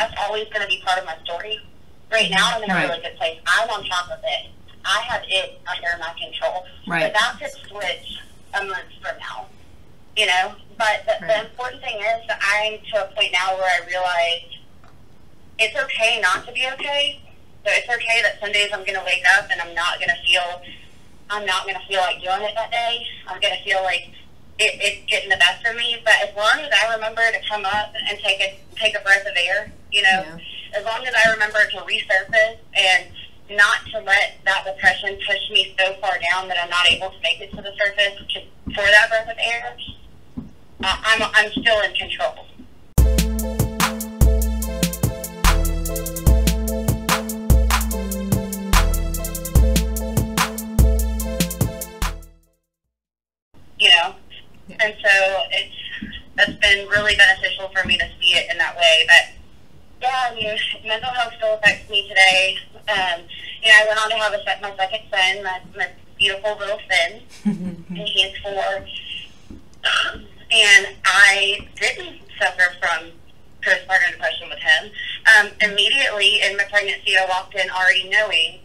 That's always going to be part of my story. Right now, I'm in a Right. really good place. I'm on top of it. I have it under my control. Right. But that could switch a month from now. You know? But the, Right. the important thing is that I'm to a point now where I realize it's okay not to be okay. So it's okay that some days I'm going to wake up and I'm not going to feel, I'm not going to feel like doing it that day. I'm going to feel like it, it's getting the best of me. But as long as I remember to come up and take a take a breath of air, you know, as long as I remember to resurface and not to let that depression push me so far down that I'm not able to make it to the surface to, for that breath of air, uh, I'm I'm still in control. And so it's that's been really beneficial for me to see it in that way. But yeah, I mean, mental health still affects me today. Um, you know, I went on to have a sec- my second son, my, my beautiful little Finn, and he's four. and I didn't suffer from postpartum depression with him. Um, immediately in my pregnancy, I walked in already knowing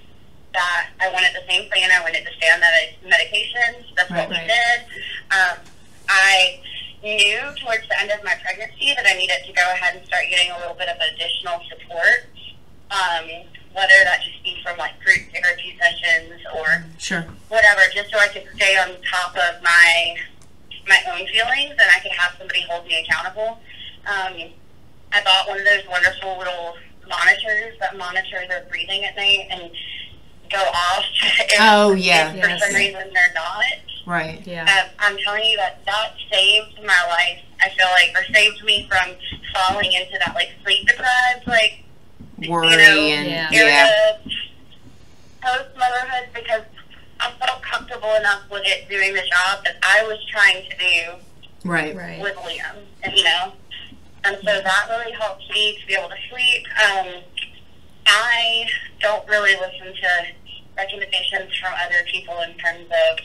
that I wanted the same thing. I wanted to stay on med- medications. That's Right, what we right. did. Um, I knew towards the end of my pregnancy that I needed to go ahead and start getting a little bit of additional support. Um, whether that just be from like group therapy sessions or Sure. whatever, just so I could stay on top of my my own feelings and I could have somebody hold me accountable. Um, I bought one of those wonderful little monitors that monitor their breathing at night and go off. If, Oh, yeah. if for some reason they're not. Right. Yeah. Um, I'm telling you that that saved my life. I feel like, or saved me from falling into that like sleep deprived, like Worry you know, and Yeah. yeah. post motherhood because I felt comfortable enough with it doing the job that I was trying to do Right. Right. with Liam, and you know, and so that really helped me to be able to sleep. Um, I don't really listen to recommendations from other people in terms of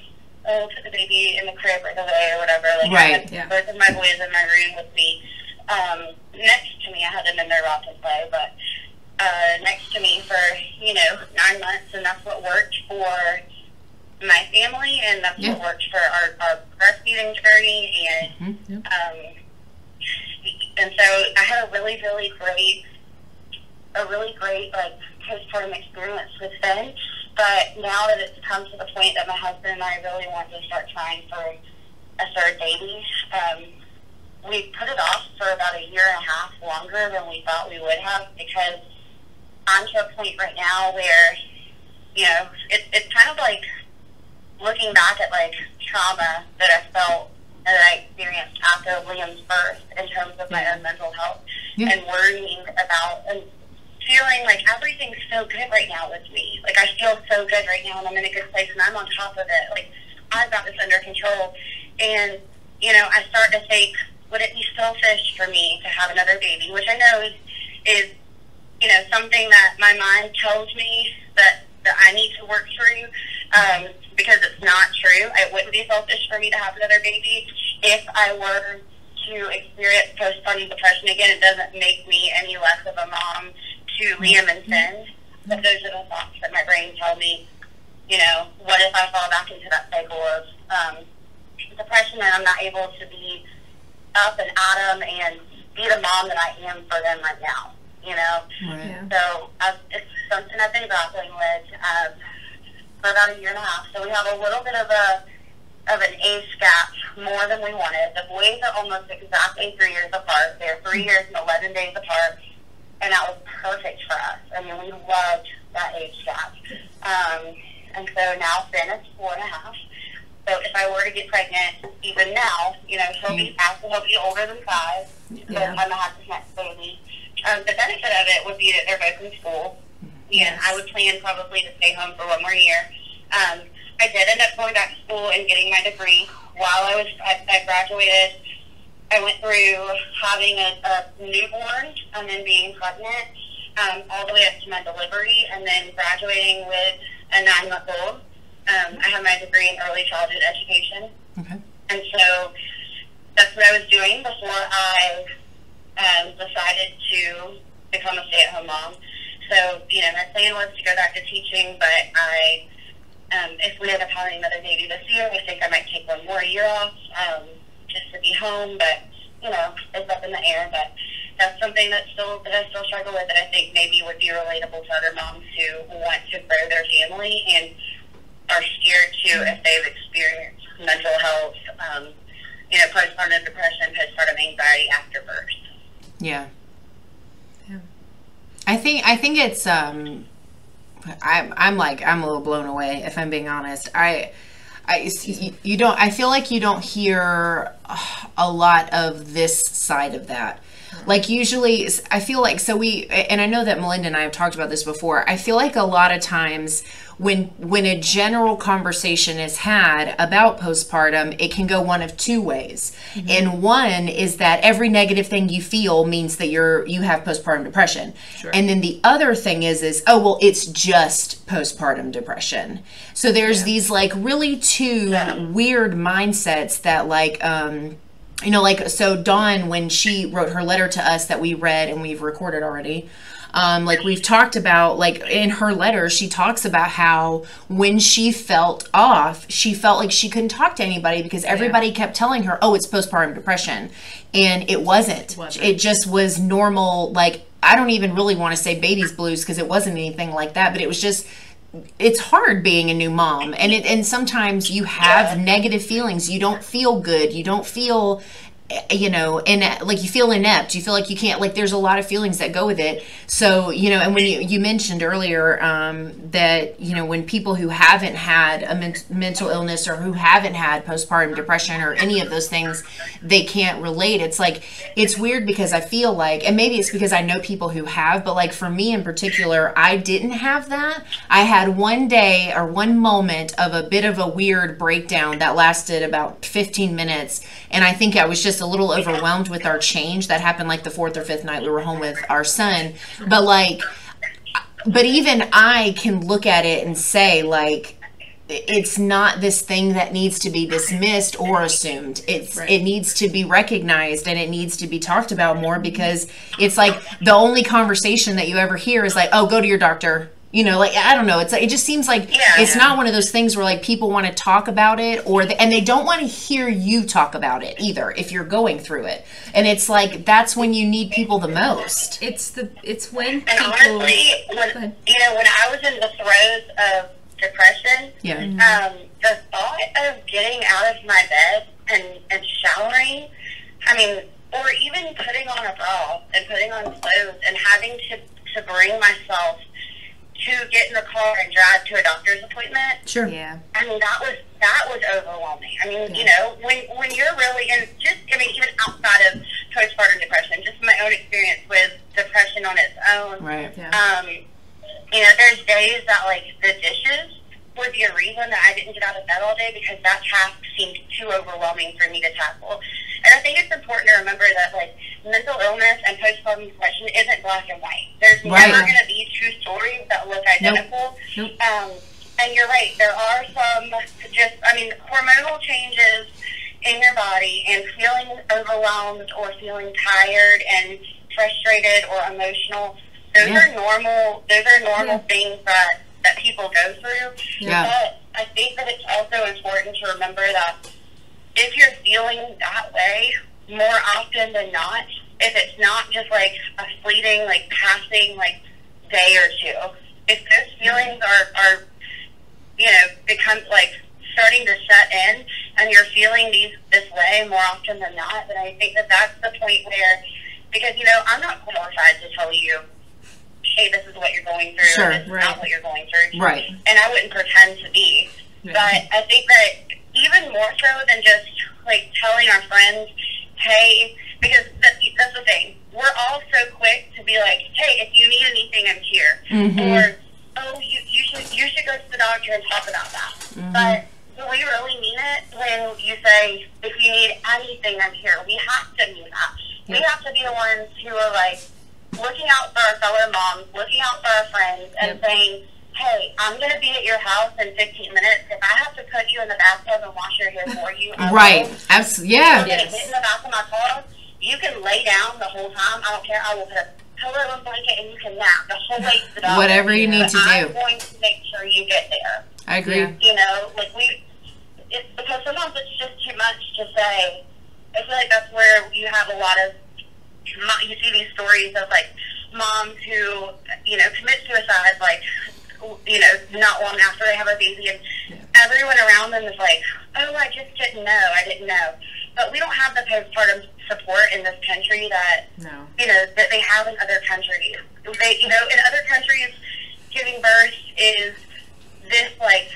oh, put the baby in the crib right away or whatever. Like I Right. had Yeah. both of my boys in my room with me. Um, next to me, I had them in their rock play, but uh, next to me for you know nine months, and that's what worked for my family, and that's Yeah. what worked for our, our breastfeeding journey, and Mhm. Yep. um, and so I had a really, really great, a really great like postpartum experience with Finn. But now that it's come to the point that my husband and I really want to start trying for a third baby, um, we put it off for about a year and a half longer than we thought we would have because I'm to a point right now where, you know, it, it's kind of like looking back at like trauma that I felt that I experienced after Liam's birth in terms of my own mental health Yeah. and worrying about and feeling like everything's so good right now with me. Like I feel so good right now and I'm in a good place and I'm on top of it. Like I've got this under control. And, you know, I start to think, would it be selfish for me to have another baby? Which I know is, is you know, something that my mind tells me that, that I need to work through um, because it's not true. It wouldn't be selfish for me to have another baby. If I were to experience postpartum depression again, it doesn't make me any less of a mom to Liam and Finn. But those are the thoughts that my brain tell me, you know, what if I fall back into that cycle of um, depression and I'm not able to be up and at them and be the mom that I am for them right now, you know? Right. Yeah. So I've, it's something I've been grappling with um, for about a year and a half. So we have a little bit of a of an age gap more than we wanted. The boys are almost exactly three years apart. They're three years and eleven days apart, and that was perfect for us. I mean, we loved that age gap. Um, and so now Finn is four and a half. So if I were to get pregnant, even now, you know, he'll be after he'll be older than five. Yeah. By the time I have this next baby, um, the benefit of it would be that they're both in school. And I would plan probably to stay home for one more year. Um, I did end up going back to school and getting my degree. While I was, I, I graduated, I went through having a, a newborn and then being pregnant, um, all the way up to my delivery, and then graduating with a nine-month-old. Um, I have my degree in early childhood education. Okay. And so that's what I was doing before I um, decided to become a stay-at-home mom. So, you know, my plan was to go back to teaching, but I, um, if we end up having another baby this year, I think I might take one more year off um, just to be home. But, you know, it's up in the air. But that's something that still that I still struggle with that I think maybe would be relatable to other moms who want to grow their family and are scared to if they've experienced mental health, um, you know, postpartum depression, postpartum anxiety after birth. Yeah. Yeah. I think I think it's um I'm I'm like I'm a little blown away if I'm being honest. I I you don't I feel like you don't hear a lot of this side of that. Like usually I feel like so we and I know that Melinda and I have talked about this before. I feel like a lot of times when when a general conversation is had about postpartum, it can go one of two ways. Mm-hmm. And one is that every negative thing you feel means that you're you have postpartum depression. Sure. And then the other thing is is oh well it's just postpartum depression. So there's yeah. these like really two yeah. weird mindsets that like um you know like so Dawn when she wrote her letter to us that we read and we've recorded already um, like we've talked about, like in her letter, she talks about how when she felt off, she felt like she couldn't talk to anybody because everybody yeah. kept telling her, oh, it's postpartum depression. And it wasn't. It, wasn't. it just was normal, like, I don't even really want to say baby's blues because it wasn't anything like that, but it was just it's hard being a new mom. And it and sometimes you have negative feelings. You don't feel good. You don't feel you know and like you feel inept. You feel like you can't like there's a lot of feelings that go with it. So you know and when you you mentioned earlier um, that you know when people who haven't had a men- mental illness or who haven't had postpartum depression or any of those things they can't relate. It's like it's weird because i feel like and maybe it's because i know people who have but like for me in particular i didn't have that. I had one day or one moment of a bit of a weird breakdown that lasted about 15 minutes and i think i was just a little overwhelmed with our change that happened like the fourth or fifth night we were home with our son. But like but even i can look at it and say like it's not this thing that needs to be dismissed or assumed. It's right. it needs to be recognized and it needs to be talked about more because it's like the only conversation that you ever hear is like oh go to your doctor you know like i don't know it's like it just seems like yeah, it's yeah. not one of those things where like people want to talk about it or the, and they don't want to hear you talk about it either if you're going through it. And it's like that's when you need people the most. It's the it's when people and honestly when, you know when i was in the throes of depression yeah. Um, the thought of getting out of my bed and and showering i mean or even putting on a bra and putting on clothes and having to to bring myself to get in the car and drive to a doctor's appointment. Sure. Yeah. I mean, that was that was overwhelming. I mean, yeah. you know, when when you're really in just, I mean, even outside of postpartum depression, just my own experience with depression on its own. Right. Yeah. Um, you know, there's days that like the dishes would be a reason that I didn't get out of bed all day because that task seemed too overwhelming for me to tackle. And I think it's important to remember that like mental illness and postpartum depression isn't black and white. There's right. never going to be two stories that look identical. Nope. Nope. Um, and you're right. There are some just, I mean, hormonal changes in your body and feeling overwhelmed or feeling tired and frustrated or emotional. Those yeah. are normal. Those are normal yeah. things that that people go through. Yeah. But I think that it's also important to remember that if you're feeling that way more often than not, if it's not just like a fleeting, like passing, like day or two, if those feelings are, are you know, become like starting to set in and you're feeling these this way more often than not, then I think that that's the point where, because, you know, I'm not qualified to tell you, hey, this is what you're going through, sure, this is right. not what you're going through. Right. And I wouldn't pretend to be. But I think that even more so than just like telling our friends, hey, because that, that's the thing. We're all so quick to be like, hey, if you need anything, I'm here. Mm-hmm. Or, oh, you, you should you should go to the doctor and talk about that. Mm-hmm. But do we really mean it when you say, if you need anything, I'm here? We have to mean that. We have to be the ones who are like looking out for our fellow moms, looking out for our friends, and yep. saying, hey, I'm going to be at your house in 15 minutes. If I have to put you in the bathtub and wash your hair for you, I right. Absolutely. Yeah. Yes. Get in the bath of my car. You can lay down the whole time. I don't care. I will put a pillow and blanket and you can nap the whole way to the doctor. Whatever you need But to I'm do. going to make sure you get there. I agree. Yeah. You know, like we, it's because sometimes it's just too much to say. I feel like that's where you have a lot of, you see these stories of like moms who, you know, commit suicide, like, you know, not long after they have a baby, and everyone around them is like, oh, I just didn't know, I didn't know. But we don't have the postpartum support in this country that No. you know, that they have in other countries. They, you know, in other countries, giving birth is this like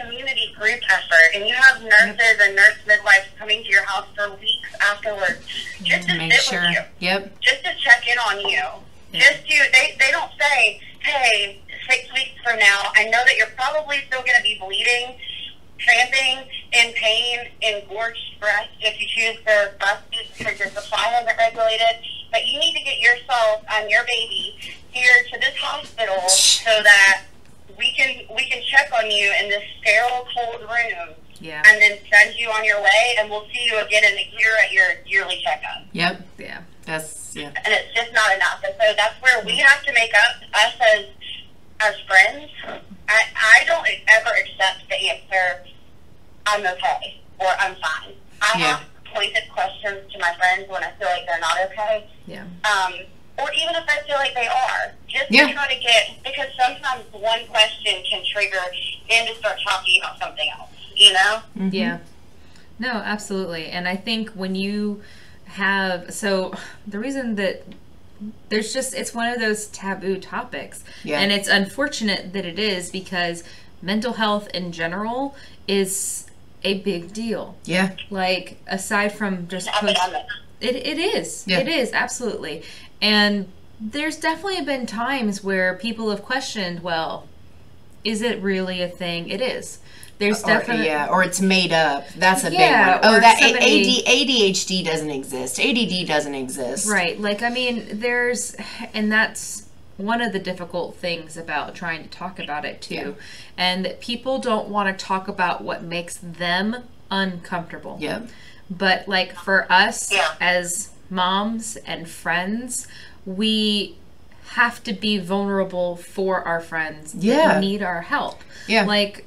community group effort, and you have nurses and nurse midwives coming to your house for weeks afterwards just to Make sit sure. with you, Yep. just to check in on you. Just to they they don't say, hey, six weeks from now, I know that you're probably still going to be bleeding. Cramping, in pain, engorged breast if you choose the breastfeed because your supply isn't regulated. But you need to get yourself and your baby here to this hospital so that we can we can check on you in this sterile cold room Yeah. and then send you on your way and we'll see you again in a year at your yearly checkup. Yep. Yeah. That's yeah. And it's just not enough. And so that's where we have to make up us as as friends. I I don't ever accept the answer I'm okay or I'm fine. I Yeah. ask pointed questions to my friends when I feel like they're not okay. Yeah. Um, or even if I feel like they are, just Yeah. to try to get because sometimes one question can trigger them to start talking about something else. You know? Mhm. Yeah. No, absolutely. And I think when you have so the reason that there's just it's one of those taboo topics. Yeah. And it's unfortunate that it is because mental health in general is a big deal. Yeah. Like aside from just It's post- it, it is. Yeah. It is, absolutely. And there's definitely been times where people have questioned, well, is it really a thing? It is. There's definitely yeah, or it's made up. That's a Yeah, big one. Oh, that somebody- AD, ADHD doesn't exist. ADD doesn't exist. Right. Like, I mean, there's, and that's one of the difficult things about trying to talk about it too. Yeah. And that people don't want to talk about what makes them uncomfortable. Yep. But like for us Yeah. as moms and friends, we have to be vulnerable for our friends Yeah. that need our help. Yeah. Like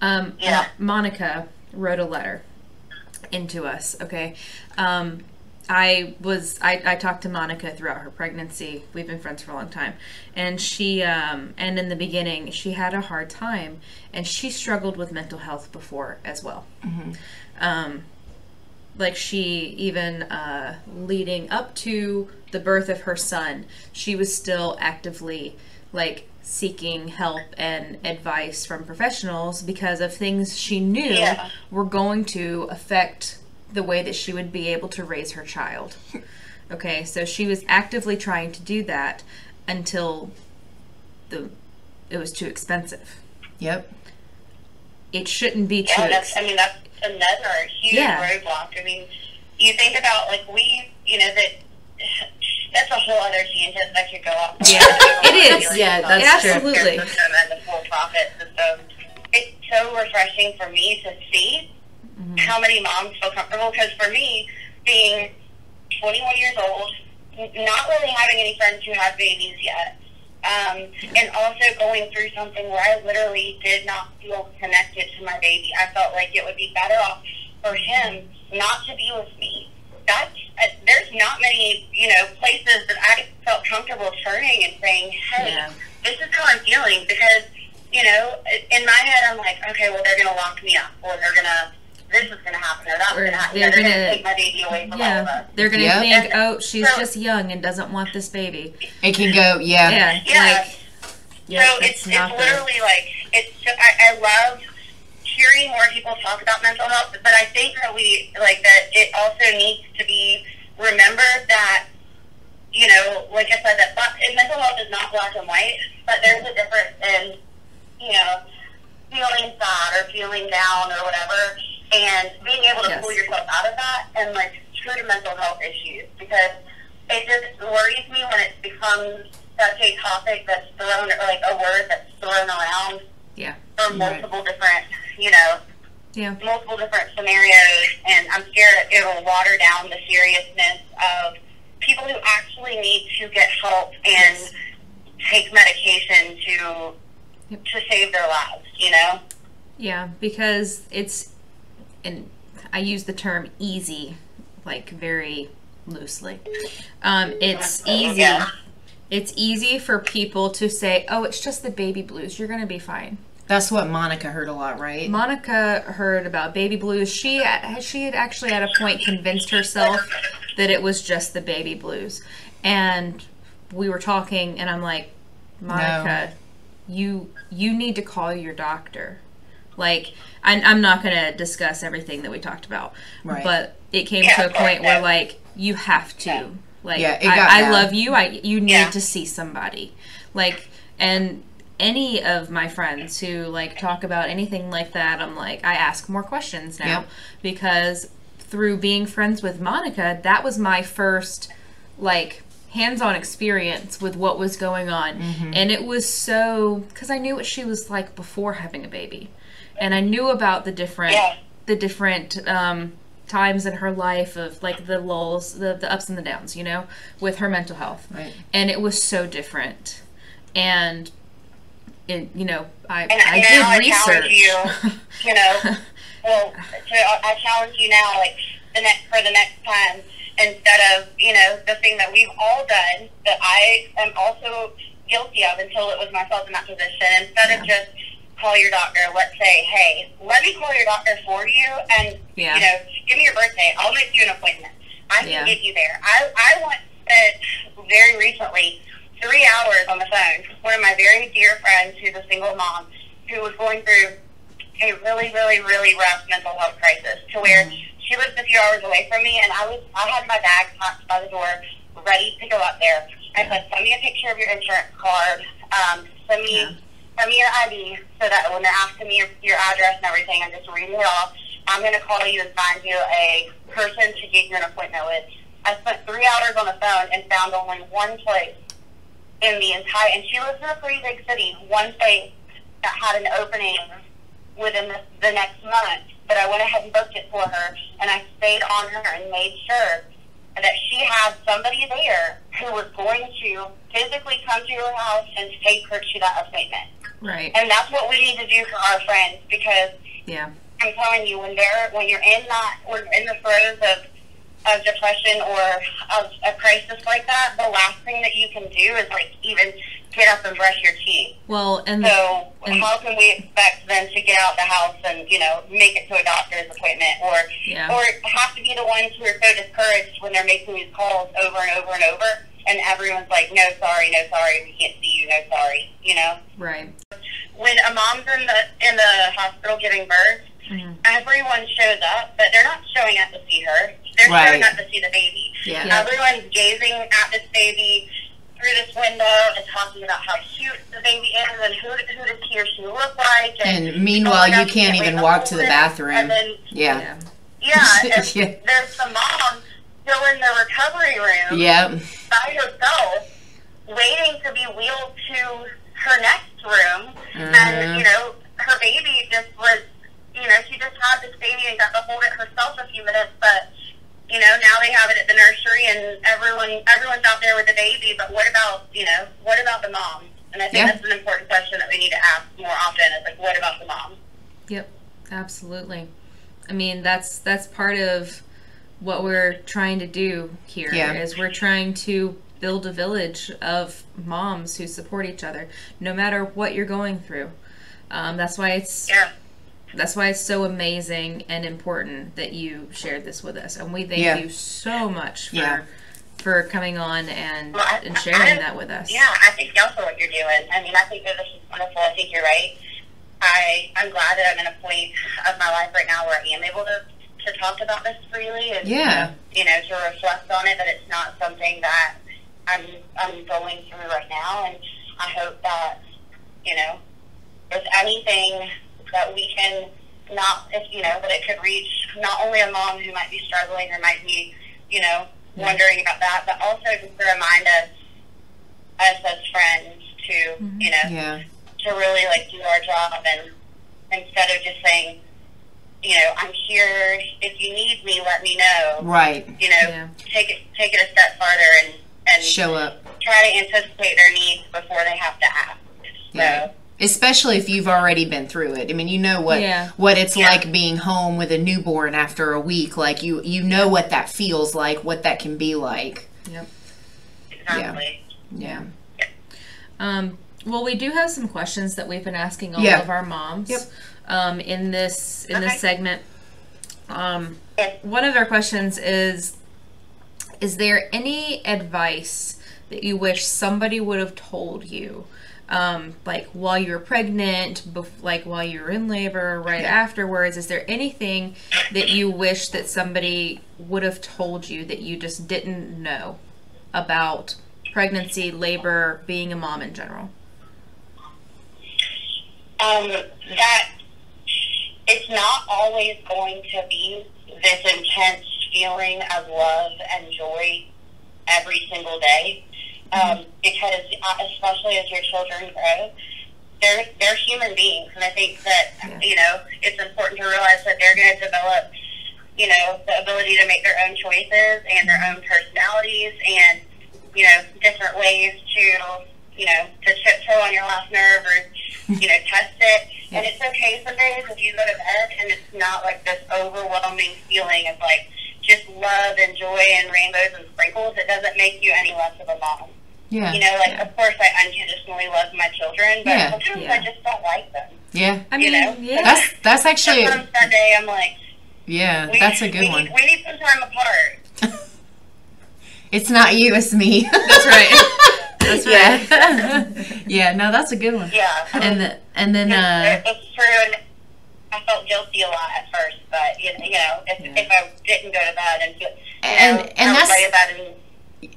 um Yeah. Monica wrote a letter into us, okay? Um I was I, I talked to Monica throughout her pregnancy. We've been friends for a long time. And she um and in the beginning she had a hard time and she struggled with mental health before as well. Um like she even uh, leading up to the birth of her son she was still actively like seeking help and advice from professionals because of things she knew Yeah. were going to affect the way that she would be able to raise her child okay so she was actively trying to do that until the it was too expensive Yep. it shouldn't be too that's, expensive I mean, that's another huge Yeah. roadblock. I mean, you think about, like, we, you know, that that's a whole other tangent that could go off. Yeah, it is. Yeah, that's true. Absolutely. System and the for-profit system. It's so refreshing for me to see Mm-hmm. how many moms feel comfortable. Because for me, being 21 years old, not really having any friends who have babies yet, um, and also going through something where I literally did not feel connected to my baby. I felt like it would be better off for him not to be with me. That's uh, there's not many you know places that I felt comfortable turning and saying, "Hey, Yeah. this is how I'm feeling," because you know in my head I'm like, "Okay, well they're gonna lock me up, or they're gonna this is gonna happen, or that's gonna happen. they're They're, gonna, gonna- take my baby away from all of us." they're gonna Yep. think, oh, she's so- just young and doesn't want this baby. It can go. Yeah. Yeah, Yeah. like, yeah, so that's it's not it's the- literally like it's. I, I love hearing more people talk about mental health, but I think that we like that it also needs to be remembered that you know, like I said, that black, mental health is not black and white, but there's a difference in you know feeling sad or feeling down or whatever, and being able to Yes. pull yourself out of that and like true mental health issues because it just worries me when it becomes such a topic that's thrown or like a word that's thrown around Yeah, for multiple different you know yeah, multiple different scenarios and I'm scared it will water down the seriousness of people who actually need to get help and take medication to Yep. to save their lives. You know. Yeah, because it's, and I use the term easy, like very loosely. Um, it's easy. Yeah. It's easy for people to say, "Oh, it's just the baby blues. You're gonna be fine." That's what Monica heard a lot, right? Monica heard about baby blues. She she had actually at a point convinced herself that it was just the baby blues, and we were talking, and I'm like, Monica, you you need to call your doctor. Like, I, I'm not going to discuss everything that we talked about, Right. but it came to a point where like you have to. Like, Yeah, I, I love you. I you need Yeah. to see somebody. Like, and any of my friends who like talk about anything like that, I'm like, I ask more questions now Yep. because through being friends with Monica, that was my first like hands-on experience with what was going on Mm-hmm. and it was so because i knew what she was like before having a baby and i knew about the different Yeah. the different um, times in her life of like the lulls the, the ups and the downs you know with her mental health Right. and it was so different and it you know i And, i and did now I research challenge you, you know, well, to, I challenge you now, like the next for the next time, instead of you know the thing that we've all done that I am also guilty of until it was myself in that position. Instead of just call your doctor, let's say, hey, let me call your doctor for you, and Yeah. you know, give me your birthday. I'll make you an appointment. I can Yeah. get you there. I I once spent very recently three hours on the phone. with One of my very dear friends, who's a single mom, who was going through a really, really, really rough mental health crisis, to where she lived a few hours away from me, and I was I had my bag packed by the door, ready to go up there. I said, send me a picture of your insurance card. Um, send me Yeah. send me your ID, so that when they're asking me your, your address and everything, I'm just reading it off. I'm going to call you and find you a person to get you an appointment with. I spent three hours on the phone and found only one place in the entire, and she lives in a pretty big city, one place that had an opening within the, the next month. But I went ahead and booked it for her, and I stayed on her and made sure that she had somebody there who was going to physically come to her house and take her to that appointment. right And that's what we need to do for our friends because yeah I'm telling you, when they're when you're in that when you're in the throes of of depression or of a crisis like that, the last thing that you can do is like even get up and brush your teeth. well and So And- how can we expect them to get out the house and you know make it to a doctor's appointment or Yeah. or have to be the ones who are so discouraged when they're making these calls over and over and over and everyone's like no sorry no sorry we can't see you no sorry you know right when a mom's in the in the hospital giving birth, Mhm. everyone shows up, but they're not showing up to see her. They're showing up to see the baby. Yeah. Yeah. Everyone's gazing at this baby through this window and talking about how cute the baby is and who, who does he or she look like. And meanwhile, oh you can't even walk to the bathroom. And then, Yeah. yeah yeah, and Yeah. there's the mom still in the recovery room Yep. by herself, waiting to be wheeled to her next room. Mhm. And, you know, her baby just was, you know, she just had this baby and got to hold it herself a few minutes, but, you know, now they have it at the nursery and everyone, everyone's out there with the baby, but what about, you know, what about the mom? And I think Yeah. that's an important question that we need to ask more often is like, what about the mom? Yep, absolutely. I mean, that's that's part of what we're trying to do here. Yeah. Is we're trying to build a village of moms who support each other, no matter what you're going through. Um, that's why it's Yeah. That's why it's so amazing and important that you shared this with us, and we thank Yeah. you so much for Yeah. for coming on and Well, I- and sharing I- that with us. Yeah, I think you also what you're doing. I mean, I think that this is wonderful. I think you're right. I I'm glad that I'm in a point of my life right now where I am able to to talk about this freely and Yeah. you know to reflect on it. That it's not something that I'm I'm going through right now, and I hope that you know if anything that we can not if you know that it could reach not only a mom who might be struggling or might be you know Yeah. wondering about that, but also just to remind us us as friends to Mhm. you know Yeah. to really like do our job and instead of just saying you know, I'm here. If you need me, let me know. Right. You know, Yeah. take it take it a step farther and and Show up. try to anticipate their needs before they have to ask. So, Yeah. Especially if you've already been through it. I mean, you know what Yeah. what it's Yeah. like being home with a newborn after a week. Like you you know what that feels like, what that can be like. Yep. exactly. Yeah. Um, well, we do have some questions that we've been asking all Yeah. of our moms Yep. um, in this in Okay. this segment. Um, Yes. one of our questions is: Is there any advice that you wish somebody would have told you, um, like while you were pregnant, bef- like while you were in labor, right afterwards? Is there anything that you wish that somebody would have told you that you just didn't know about pregnancy, labor, being a mom in general? um, that it's not always going to be this intense feeling of love and joy every single day. Um, because uh, especially as your children grow, they're they're human beings, and I think that Yeah. you know it's important to realize that they're going to develop, you know, the ability to make their own choices and their own personalities, and you know, different ways to you know to tiptoe on your last nerve or you know test it. And it's okay some days if you go to bed and it's not like this overwhelming feeling of like just love and joy and rainbows and sprinkles. It doesn't make you any less of a mom. Yeah. You know, like Yeah. of course I unconditionally love my children, but Yeah. sometimes Yeah. I just don't like them. Yeah. I You mean, know? yeah. That's that's actually Sometimes that day I'm like, yeah, we, that's a we good need, one. We need some time apart. It's not you, it's me. That's right. That's right. Yeah. yeah, no, that's a good one. Yeah. And the, and then uh it's, it's true, and I felt guilty a lot at first, but you know, if, Yeah. if I didn't go to bed and feel, you And- know, and I would that's- lay in bed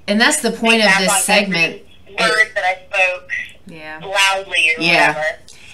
and that's the point of this segment. every word that I spoke yeah. loudly or Yeah. whatever.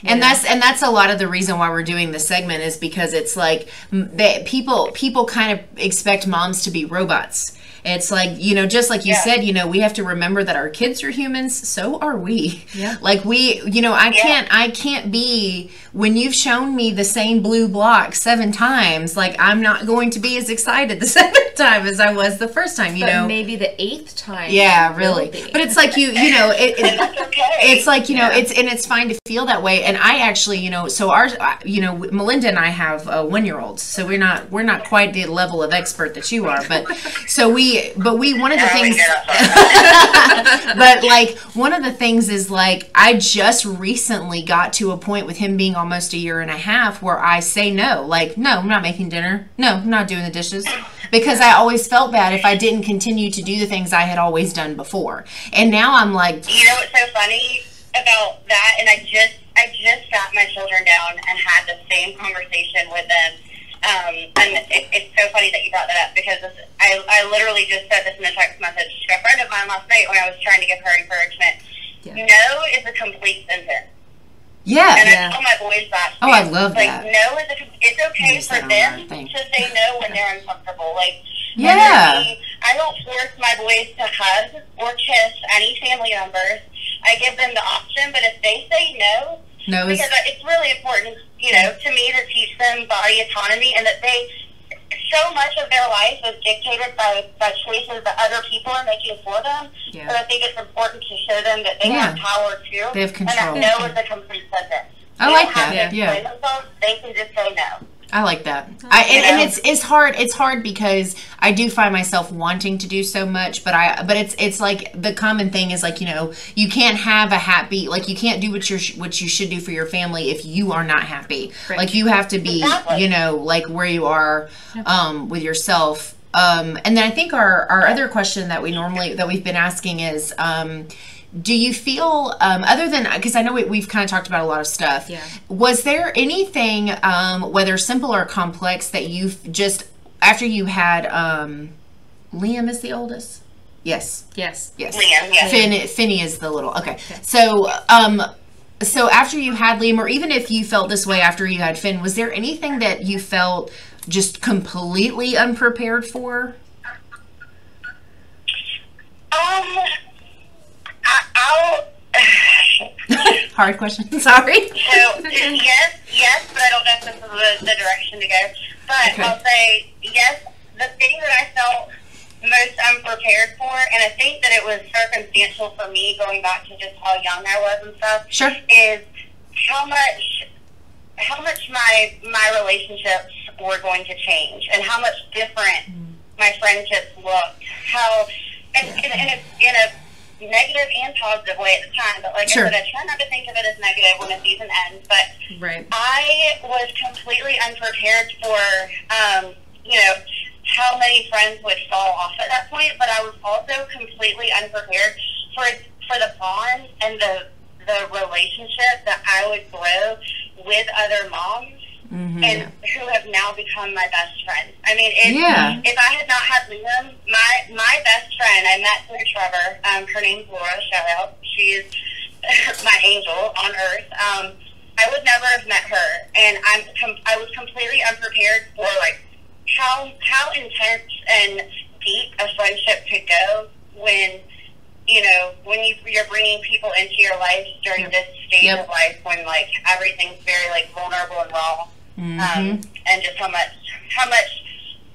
and Yeah. that's and that's a lot of the reason why we're doing this segment is because it's like they, people people kind of expect moms to be robots it's like you know just like you Yeah. said you know we have to remember that our kids are humans so are we Yeah. like we you know i Yeah. can't i can't be when you've shown me the same blue block seven times like i'm not going to be as excited the seventh time as i was the first time you but know maybe the eighth time. yeah really but it's like you you know it, it okay. it's like you know Yeah. it's and it's fine to feel that way and i actually you know so our uh, you know melinda and i have uh, one year olds so we're not we're not quite the level of expert that you are but so we but we one of the things but like one of the things is like I just recently got to a point with him being almost a year and a half where I say no, like no, I'm not making dinner. No, I'm not doing the dishes because I always felt bad if I didn't continue to do the things I had always done before. And now I'm like, You know what's so funny about that? And I just I just sat my children down and had the same conversation with them. Um, and it, it's so funny that you brought that up because this, I, I literally just said this in a text message to a friend of mine last night when I was trying to give her encouragement. Yeah. No is a complete sentence. yeah, And Yeah. I tell my boys that. Oh, I love like, that. no is a, it's okay for them to say no when they're uncomfortable. Like, Yeah. be- I don't force my boys to hug or kiss any family members. I give them the option, but if they say no, no, it's, because it's really important, you know, to me to teach them body autonomy and that they so much of their life is dictated by, by choices that other people are making for them. Yeah. So I think it's important to show them that they Yeah. have power too. They have And control. that no is a complete sentence. I They like that, yeah. themselves, They can just say no. I like that. I and, and it's it's hard. It's hard because I do find myself wanting to do so much, but I but it's it's like the common thing is like you know you can't have a happy like you can't do what you what you should do for your family if you are not happy. Right. Like you have to be you know like where you are um, with yourself. Um, and then I think our our other question that we normally that we've been asking is. Um, do you feel um, other than because i know we, we've kind of talked about a lot of stuff. Yeah. was there anything um, whether simple or complex that you've just after you had um, liam is the oldest? Yes. Yes. yes. Liam, yes. Finn, Finney is the little okay. So um so after you had liam or even if you felt this way after you had finn was there anything that you felt just completely unprepared for? Um, I, I'll. Hard question sorry So yes, yes, but I don't know if this is the, the direction to go. But Okay. I'll say yes. The thing that I felt most unprepared for, and I think that it was circumstantial for me, going back to just how young I was and stuff, Sure. is how much how much my my relationships were going to change, and how much different mm. my friendships looked. How and, and, and it's in a negative and positive way at the time. But like Sure. I said, I try not to think of it as negative when the season ends. But Right. I was completely unprepared for, um, you know, how many friends would fall off at that point. But I was also completely unprepared for for the bond and the the relationship that I would grow with other moms Mm-hmm. and who have now become my best friends. I mean, it, Yeah. if I had not had Liam, my my best friend, I met through Trevor. Um, her name's Laura. Shout out. She's my angel on earth. Um, I would never have met her, and I'm com- I was completely unprepared for like how how intense and deep a friendship could go when you know when you you're bringing people into your life during this stage Yep. of life when like everything's very like vulnerable and raw Mm-hmm. um, and just how much how much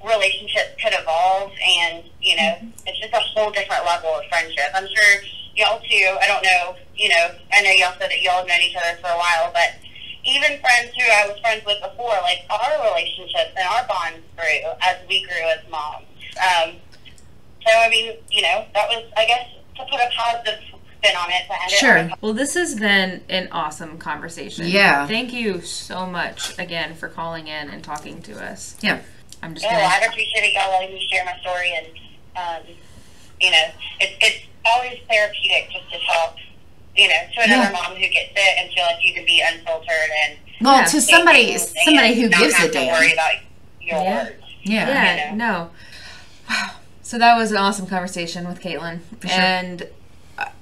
relationships could evolve, and you know, it's just a whole different level of friendship. I'm sure y'all too. I don't know, you know, I know y'all said that y'all have known each other for a while, but even friends who I was friends with before, like our relationships and our bonds grew as we grew as moms. Um, so I mean, you know, that was, I guess, to put a positive spin on it. To end Sure. It on a Well, this has been an awesome conversation. Yeah. Thank you so much again for calling in and talking to us. Yeah. I'm just Yeah, gonna. well, I appreciate y'all letting me share my story, and um, you know, it's it's always therapeutic just to talk, you know, to another Yeah. mom who gets it and feel like you can be unfiltered and Well, Yeah. to somebody somebody who gives a to worry damn. about your Yeah. words. Yeah. Yeah, you no. So that was an awesome conversation with Caitlyn, sure. and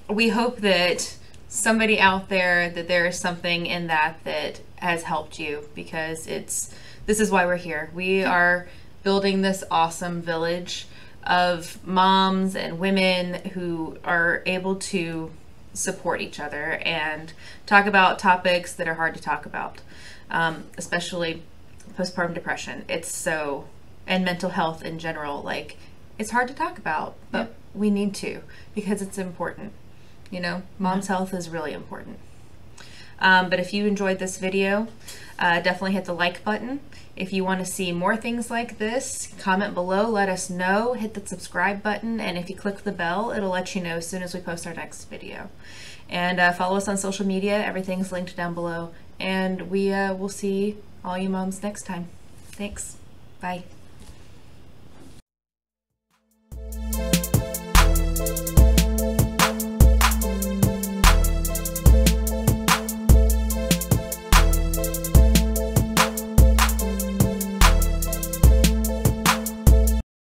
we hope that somebody out there that there is something in that that has helped you because it's this is why we're here. We are building this awesome village of moms and women who are able to support each other and talk about topics that are hard to talk about, um, especially postpartum depression. It's so, and mental health in general. Like, it's hard to talk about, but we need to because it's important. You know, mom's health is really important. Um, but if you enjoyed this video, uh, definitely hit the like button. If you want to see more things like this, comment below, let us know, hit the subscribe button, and if you click the bell, it'll let you know as soon as we post our next video. And uh, follow us on social media, everything's linked down below. And we uh, will see all you moms next time. Thanks. Bye.